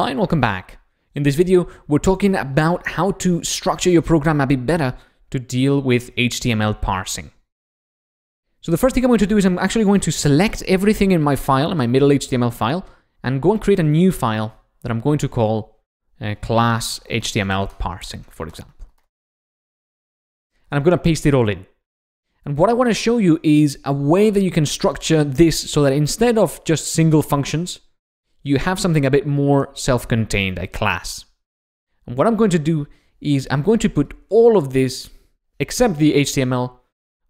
Hi and welcome back. In this video, we're talking about how to structure your program a bit better to deal with HTML parsing. So the first thing I'm going to do is I'm actually going to select everything in my file, in my middle HTML file, and go and create a new file that I'm going to call uh, class HTML parsing, for example. And I'm going to paste it all in. And what I want to show you is a way that you can structure this so that instead of just single functions, you have something a bit more self-contained, a class. And what I'm going to do is I'm going to put all of this, except the HTML,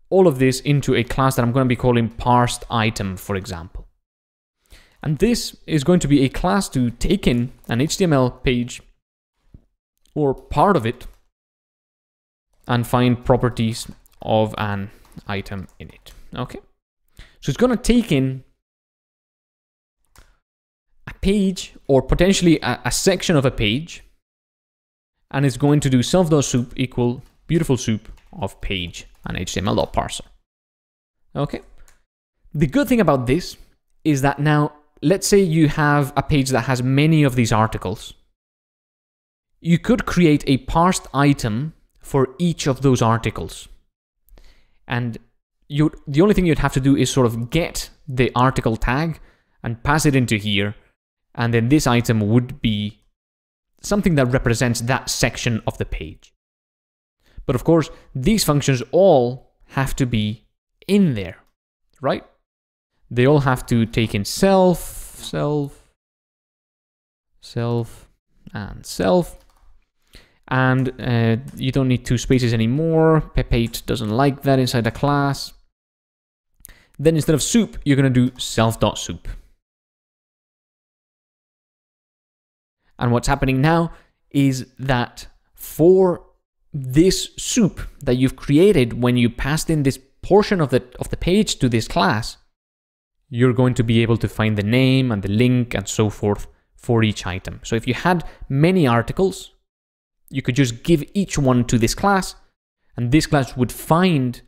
all of this into a class that I'm going to be calling parsed item, for example. And this is going to be a class to take in an HTML page or part of it and find properties of an item in it. Okay. So it's going to take in page or potentially a, a section of a page and it's going to do self.soup equal BeautifulSoup of page and html.parser. Okay. The good thing about this is that now, let's say you have a page that has many of these articles. You could create a parsed item for each of those articles. And you, the only thing you'd have to do is sort of get the article tag and pass it into here. And then this item would be something that represents that section of the page. But of course, these functions all have to be in there, right? They all have to take in self, self, self, and self. And uh, you don't need two spaces anymore. Pep8 doesn't like that inside a class. Then instead of soup, you're going to do self.soup. And what's happening now is that for this soup that you've created when you passed in this portion of the, of the page to this class, you're going to be able to find the name and the link and so forth for each item. So if you had many articles, you could just give each one to this class, and this class would find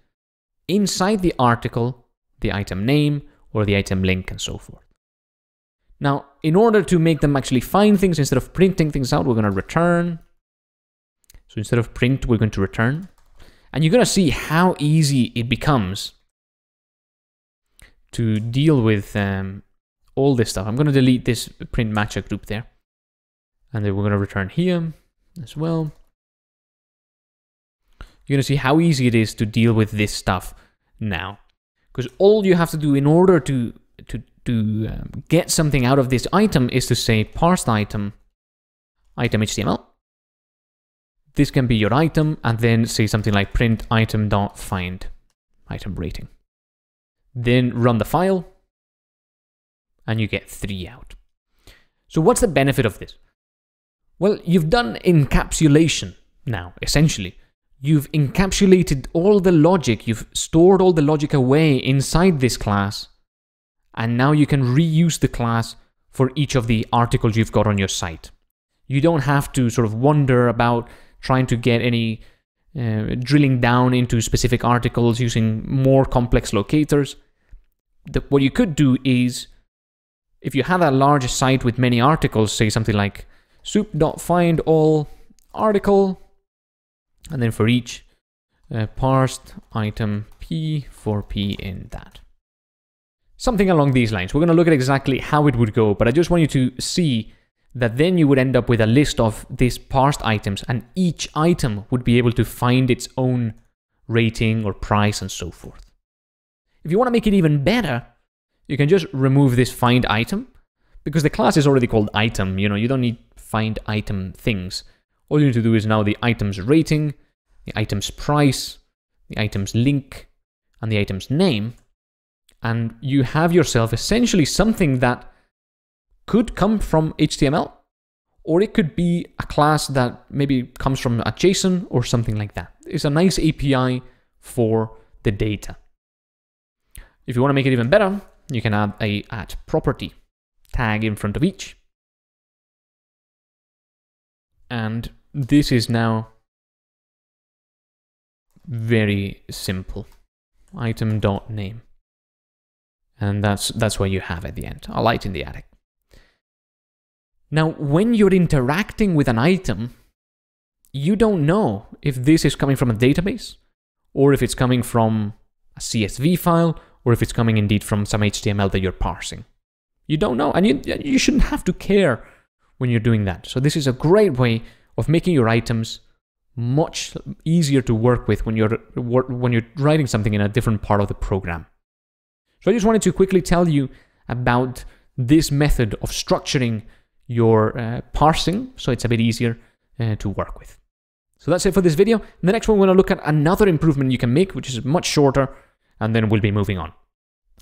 inside the article the item name or the item link and so forth. Now, in order to make them actually find things, instead of printing things out, we're going to return. So instead of print, we're going to return. And you're going to see how easy it becomes to deal with um, all this stuff. I'm going to delete this print matcher group there. And then we're going to return here as well. You're going to see how easy it is to deal with this stuff now. Because all you have to do in order to, to, um, get something out of this item is to say parsed item, item HTML. This can be your item, and then say something like print item dot find item rating. Then run the file, and you get three out. So what's the benefit of this? Well, you've done encapsulation now, essentially. You've encapsulated all the logic, you've stored all the logic away inside this class, and now you can reuse the class for each of the articles you've got on your site. You don't have to sort of wonder about trying to get any uh, drilling down into specific articles using more complex locators. The, what you could do is, if you have a large site with many articles, say something like soup.find all article, and then for each uh, parsed item p for p in that. Something along these lines. We're going to look at exactly how it would go, but I just want you to see that then you would end up with a list of these parsed items and each item would be able to find its own rating or price and so forth. If you want to make it even better, you can just remove this find item because the class is already called item, you know, you don't need find item things. All you need to do is now the item's rating, the item's price, the item's link, and the item's name, and you have yourself essentially something that could come from HTML, or it could be a class that maybe comes from a JSON or something like that. It's a nice API for the data. If you want to make it even better, you can add a at property tag in front of each. And this is now very simple. Item dot name. And that's that's what you have at the end. A light in the attic. Now, when you're interacting with an item, you don't know if this is coming from a database or if it's coming from a CSV file or if it's coming indeed from some HTML that you're parsing. You don't know, and you, you shouldn't have to care when you're doing that. So this is a great way of making your items much easier to work with when you're when you're writing something in a different part of the program. So I just wanted to quickly tell you about this method of structuring your uh, parsing so it's a bit easier uh, to work with. So that's it for this video. In the next one, we're going to look at another improvement you can make, which is much shorter, and then we'll be moving on.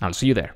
I'll see you there.